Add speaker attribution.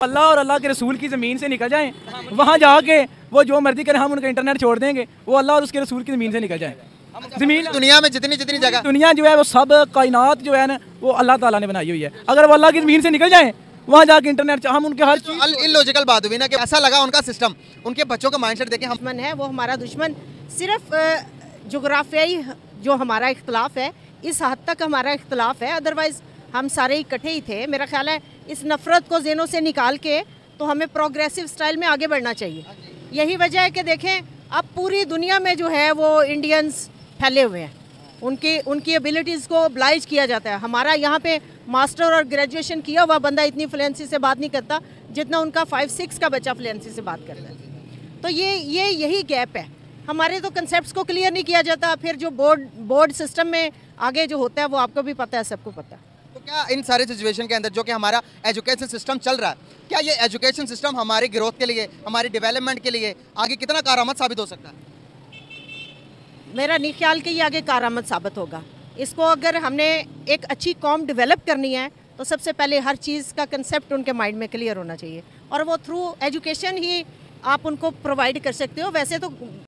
Speaker 1: अल्लाह और अल्लाह के रसूल की ज़मीन से निकल जाएँ। वहाँ जाके वो जो मर्ज़ी करें हम उनका इंटरनेट छोड़ देंगे। वो अल्लाह और उसके रसूल की ज़मीन से निकल जाएँ। ज़मीन
Speaker 2: दुनिया में जितनी जितनी जगह
Speaker 1: दुनिया जो है वो सब कायनात जो है ना वो अल्लाह ताला ने बनाई हुई है। अगर वो अल्लाह की ज़मीन से निकल जाएँ वहाँ जाके इंटरनेट हम उनके हर चीज़
Speaker 2: इलॉजिकल बात हुई ना कि ऐसा लगा उनका सिस्टम उनके बच्चों का माइंडसेट देखें हम
Speaker 3: है वो हमारा दुश्मन। सिर्फ़ जोग्राफियाई जो हमारा इख्तलाफ है इस हद तक हमारा इख्तलाफ है। अदरवाइज़ हम सारे इकट्ठे ही थे। मेरा ख्याल है इस नफ़रत को जेनों से निकाल के तो हमें प्रोग्रेसिव स्टाइल में आगे बढ़ना चाहिए। यही वजह है कि देखें, अब पूरी दुनिया में जो है वो इंडियंस फैले हुए हैं। उनकी उनकी एबिलिटीज़ को ब्लाइज किया जाता है। हमारा यहाँ पे मास्टर और ग्रेजुएशन किया हुआ बंदा इतनी फ्लुएंसी से बात नहीं करता, जितना उनका फाइव सिक्स का बच्चा फ्लुएंसी से बात करता है। तो ये ये यही गैप है। हमारे तो कंसेप्ट को क्लियर नहीं किया जाता, फिर जो बोर्ड बोर्ड सिस्टम में आगे जो होता है वो आपको भी पता है, सबको पता है।
Speaker 2: तो क्या इन सारे सिचुएशन के अंदर जो कि हमारा एजुकेशन सिस्टम चल रहा है, क्या ये एजुकेशन सिस्टम हमारी ग्रोथ के लिए, हमारी डेवलपमेंट के लिए आगे कितना कारामद साबित हो सकता है?
Speaker 3: मेरा नहीं ख्याल कि ये आगे कारामद साबित होगा। इसको अगर हमने एक अच्छी कॉम डेवलप करनी है तो सबसे पहले हर चीज़ का कंसेप्ट उनके माइंड में क्लियर होना चाहिए। और वो थ्रू एजुकेशन ही आप उनको प्रोवाइड कर सकते हो। वैसे तो